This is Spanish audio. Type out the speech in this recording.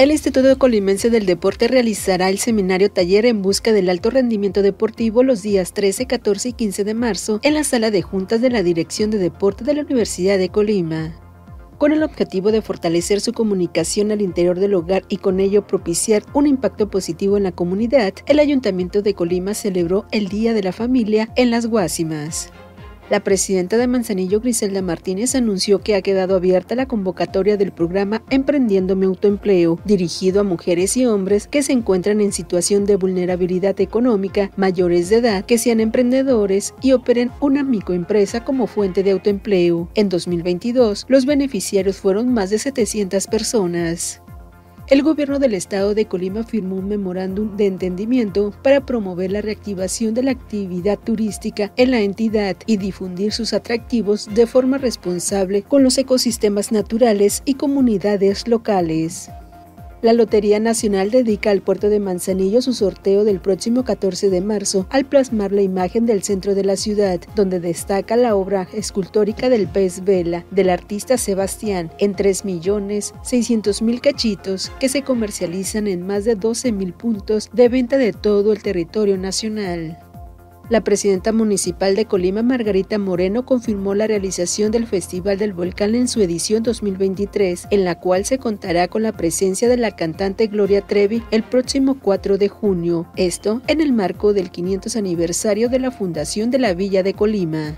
El Instituto Colimense del Deporte realizará el seminario taller en busca del alto rendimiento deportivo los días 13, 14 y 15 de marzo en la sala de juntas de la Dirección de Deporte de la Universidad de Colima. Con el objetivo de fortalecer su comunicación al interior del hogar y con ello propiciar un impacto positivo en la comunidad, el Ayuntamiento de Colima celebró el Día de la Familia en las Guásimas. La presidenta de Manzanillo, Griselda Martínez, anunció que ha quedado abierta la convocatoria del programa Emprendiendo mi autoempleo, dirigido a mujeres y hombres que se encuentran en situación de vulnerabilidad económica, mayores de edad, que sean emprendedores y operen una microempresa como fuente de autoempleo. En 2022, los beneficiarios fueron más de 700 personas. El gobierno del estado de Colima firmó un memorándum de entendimiento para promover la reactivación de la actividad turística en la entidad y difundir sus atractivos de forma responsable con los ecosistemas naturales y comunidades locales. La Lotería Nacional dedica al puerto de Manzanillo su sorteo del próximo 14 de marzo al plasmar la imagen del centro de la ciudad, donde destaca la obra escultórica del pez vela del artista Sebastián en 3.600.000 cachitos que se comercializan en más de 12.000 puntos de venta de todo el territorio nacional. La presidenta municipal de Colima, Margarita Moreno, confirmó la realización del Festival del Volcán en su edición 2023, en la cual se contará con la presencia de la cantante Gloria Trevi el próximo 4 de junio, esto en el marco del 500 aniversario de la fundación de la Villa de Colima.